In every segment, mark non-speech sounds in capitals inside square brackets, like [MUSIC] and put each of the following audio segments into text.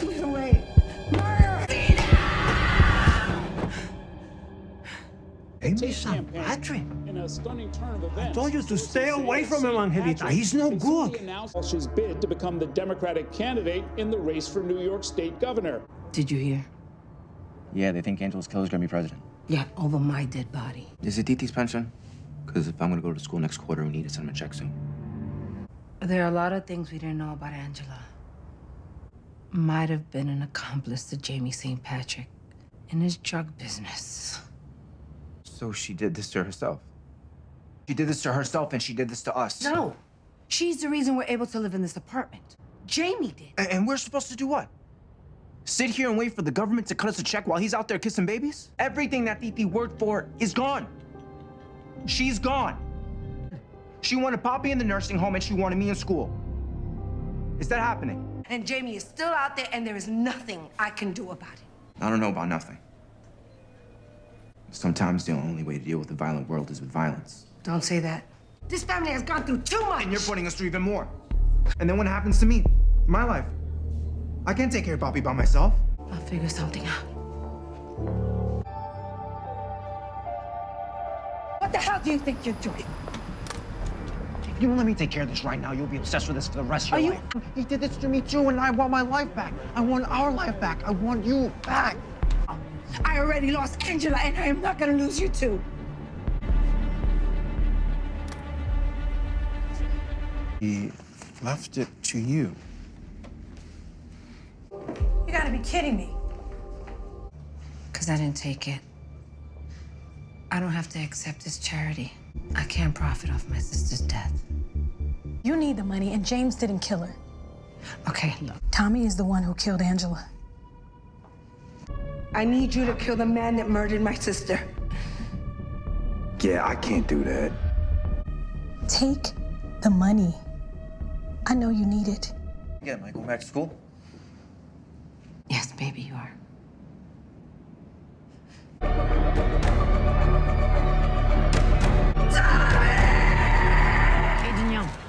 Get away. Amy St. Patrick. In a stunning turn of events, I told you to stay away from him, Angelita. He's no good. announced Walsh's bid to become the Democratic candidate in the race for New York State governor. Did you hear? Yeah, they think Angela's killer's gonna be president. Yeah, over my dead body. Is it Titi's pension? Because if I'm gonna go to school next quarter, we need to send him a check soon. There are a lot of things we didn't know about Angela. Might have been an accomplice to Jamie St. Patrick in his drug business. So she did this to herself. She did this to herself and she did this to us. No! She's the reason we're able to live in this apartment. Jamie did. A- And we're supposed to do what? Sit here and wait for the government to cut us a check while he's out there kissing babies? Everything that Titi worked for is gone. She's gone. She wanted Poppy in the nursing home and she wanted me in school. Is that happening? And Jamie is still out there, and there is nothing I can do about it. I don't know about nothing. Sometimes the only way to deal with a violent world is with violence. Don't say that. This family has gone through too much. And you're putting us through even more. And then what happens to me? My life. I can't take care of Poppy by myself. I'll figure something out. What the hell do you think you're doing? If you don't let me take care of this right now, you'll be obsessed with this for the rest of Are your you- life. He did this to me too, and I want my life back. I want our life back. I want you back. I already lost Angela, and I am not gonna lose you too. He left it to you. You gotta be kidding me. Because I didn't take it. I don't have to accept this charity. I can't profit off my sister's death. You need the money, and James didn't kill her. Okay, look. Tommy is the one who killed Angela. I need you to kill the man that murdered my sister. Yeah, I can't do that. Take the money. I know you need it. Yeah, am I going back to school? Yes, baby, you are.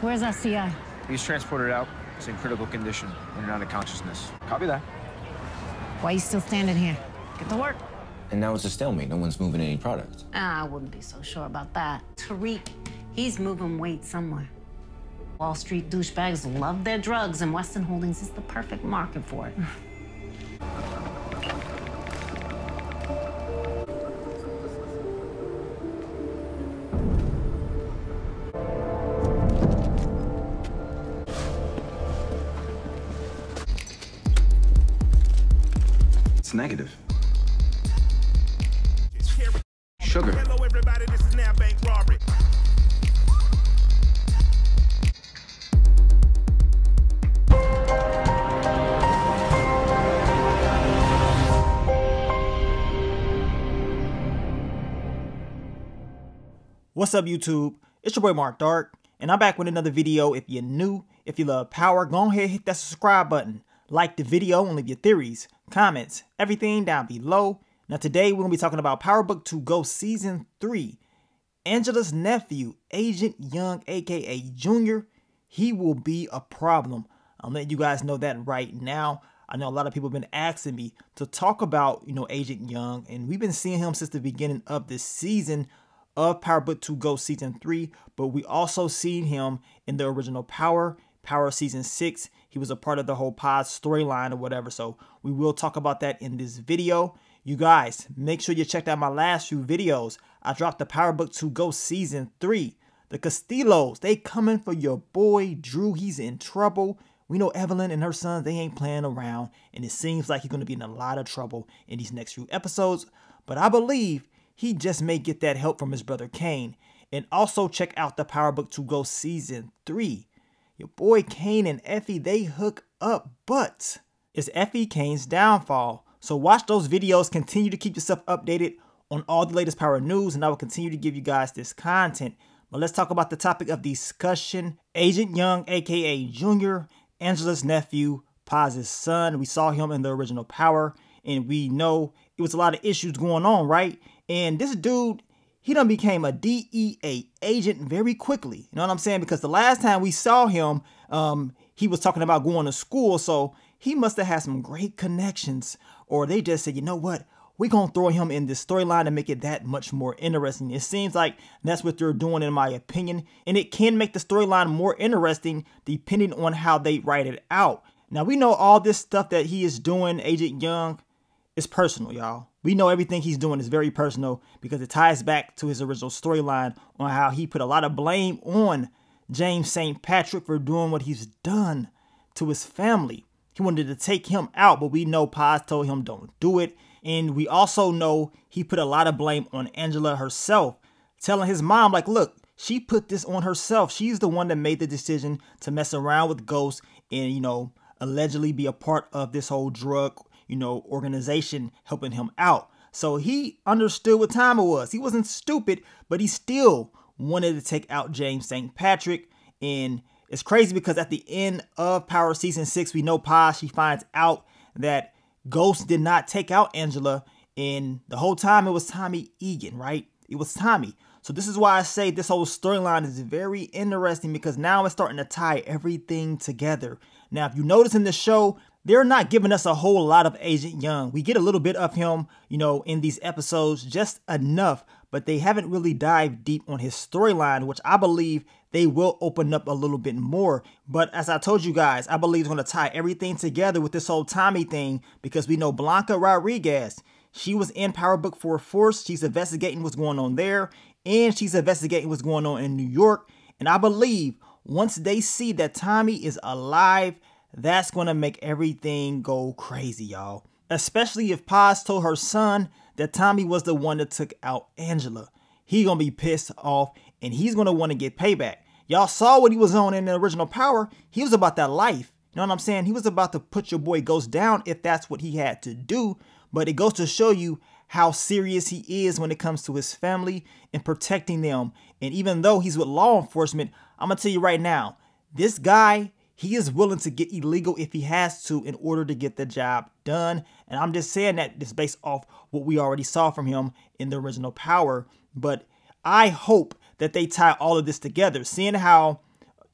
Where's our CI? He's transported out. He's in critical condition, in and out of consciousness. Copy that. Why are you still standing here? Get to work. And now it's a stalemate. No one's moving any product. Ah, I wouldn't be so sure about that. Tariq, he's moving weight somewhere. Wall Street douchebags love their drugs, and Weston Holdings is the perfect market for it. [LAUGHS] It's negative. Sugar. Hello, everybody. This is now bank robbery. What's up, YouTube? It's your boy Marc Dark, and I'm back with another video. If you're new, if you love power, go ahead hit that subscribe button. Like the video and leave your theories, comments, everything down below. Now today we're going to be talking about Power Book 2 Ghost Season 3. Angela's nephew, Agent Young, aka Junior, he will be a problem. I'm letting you guys know that right now. I know a lot of people have been asking me to talk about, you know, Agent Young, and we've been seeing him since the beginning of this season of Power Book 2 Ghost Season 3, but we also seen him in the original Power, Power Season 6. He was a part of the whole pod storyline or whatever, so we will talk about that in this video. You guys, make sure you checked out my last few videos. I dropped the Power Book 2 Ghost Season 3. The Castillos, they coming for your boy Drew. He's in trouble. We know Evelyn and her sons, they ain't playing around, and it seems like he's going to be in a lot of trouble in these next few episodes. But I believe he just may get that help from his brother Cane. And also check out the Power Book 2 Ghost Season 3. Your boy Cane and Effie, they hook up, but it's Effie Cane's downfall. So watch those videos, continue to keep yourself updated on all the latest Power news, and I will continue to give you guys this content. But let's talk about the topic of discussion. Agent Young, aka Junior, Angela's nephew, Paz's son. We saw him in the original Power, and we know it was a lot of issues going on, right? And this dude, he done became a DEA agent very quickly. You know what I'm saying? Because the last time we saw him, um, he was talking about going to school. So he must have had some great connections. Or they just said, you know what? We're going to throw him in this storyline to make it that much more interesting. It seems like that's what they're doing, in my opinion. And it can make the storyline more interesting depending on how they write it out. Now, we know all this stuff that he is doing, Agent Young, is personal, y'all. We know everything he's doing is very personal because it ties back to his original storyline on how he put a lot of blame on James St. Patrick for doing what he's done to his family. He wanted to take him out, but we know Paz told him don't do it. And we also know he put a lot of blame on Angela herself, telling his mom, like, look, she put this on herself. She's the one that made the decision to mess around with Ghost and, you know, allegedly be a part of this whole drug, you know, organization helping him out. So he understood what time it was. He wasn't stupid, but he still wanted to take out James St. Patrick. And it's crazy because at the end of Power Season 6, we know Paz, she finds out that Ghost did not take out Angela, and the whole time it was Tommy Egan, right? It was Tommy. So this is why I say this whole storyline is very interesting because now it's starting to tie everything together. Now, if you notice in the show, they're not giving us a whole lot of Agent Young. We get a little bit of him, you know, in these episodes, just enough, but they haven't really dived deep on his storyline, which I believe they will open up a little bit more. But as I told you guys, I believe it's going to tie everything together with this whole Tommy thing because we know Blanca Rodriguez, she was in Power Book 4 Force. She's investigating what's going on there, and she's investigating what's going on in New York. And I believe once they see that Tommy is alive, that's to make everything go crazy, y'all. Especially if Paz told her son that Tommy was the one that took out Angela. He gonna be pissed off and he's gonna want to get payback. Y'all saw what he was on in the original Power. He was about that life. You know what I'm saying? He was about to put your boy Ghost down if that's what he had to do. But it goes to show you how serious he is when it comes to his family and protecting them. And even though he's with law enforcement, I'm gonna tell you right now, this guy he is willing to get illegal if he has to in order to get the job done. And I'm just saying that just based off what we already saw from him in the original Power. But I hope that they tie all of this together. Seeing how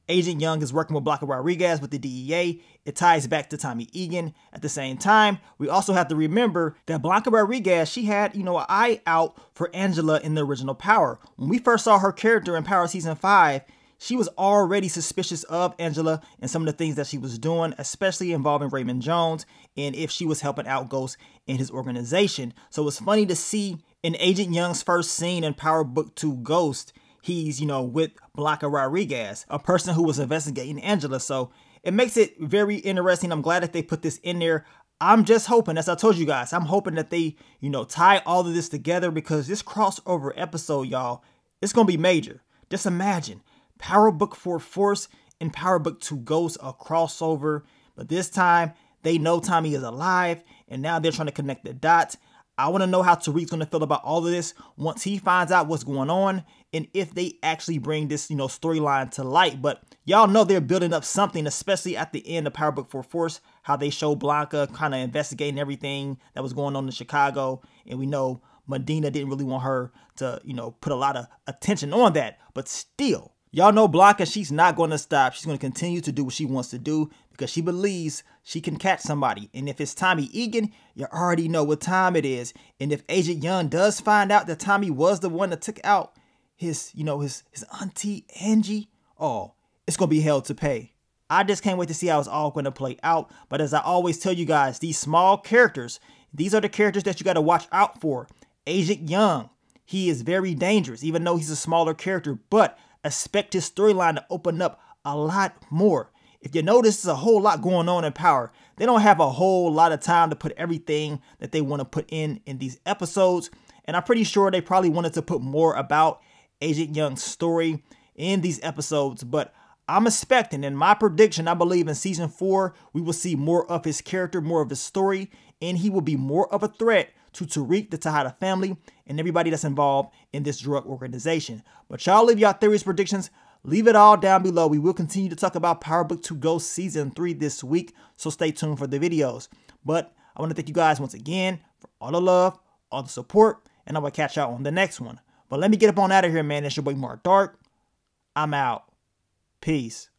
Agent Young is working with Blanca Rodriguez with the DEA. It ties back to Tommy Egan. At the same time, we also have to remember that Blanca Rodriguez, she had, you know, an eye out for Angela in the original Power. When we first saw her character in Power Season 5, she was already suspicious of Angela and some of the things that she was doing, especially involving Raymond Jones and if she was helping out Ghost in his organization. So it's funny to see in Agent Young's first scene in Power Book 2 Ghost, he's, you know, with Blanca Rodriguez, a person who was investigating Angela. So it makes it very interesting. I'm glad that they put this in there. I'm just hoping, as I told you guys, I'm hoping that they, you know, tie all of this together because this crossover episode, y'all, it's going to be major. Just imagine Power Book 4 Force and Power Book 2 Ghost a crossover, but this time they know Tommy is alive and now they're trying to connect the dots. I want to know how Tariq's going to feel about all of this once he finds out what's going on and if they actually bring this, you know, storyline to light. But y'all know they're building up something, especially at the end of Power Book 4 Force, how they show Blanca kind of investigating everything that was going on in Chicago. And we know Medina didn't really want her to, you know, put a lot of attention on that. But still, Y'all know Blanca, she's not going to stop. She's going to continue to do what she wants to do because she believes she can catch somebody. And if it's Tommy Egan, you already know what time it is. And if Agent Young does find out that Tommy was the one that took out his, you know, his, his auntie Angie, oh, it's going to be hell to pay. I just can't wait to see how it's all going to play out. But as I always tell you guys, these small characters, these are the characters that you got to watch out for. Agent Young, he is very dangerous, even though he's a smaller character. But expect his storyline to open up a lot more. If you notice, there's a whole lot going on in Power. They don't have a whole lot of time to put everything that they want to put in in these episodes. And I'm pretty sure they probably wanted to put more about Agent Young's story in these episodes. But I'm expecting, in my prediction, I believe in season four, we will see more of his character, more of his story, and he will be more of a threat to Tariq, the Tejada family, and everybody that's involved in this drug organization. But y'all leave y'all theories, predictions, leave it all down below. We will continue to talk about Power Book 2 Ghost Season 3 this week, so stay tuned for the videos. But I want to thank you guys once again for all the love, all the support, and I will catch y'all on the next one. But let me get up on out of here, man. It's your boy Marc Dark. I'm out. Peace.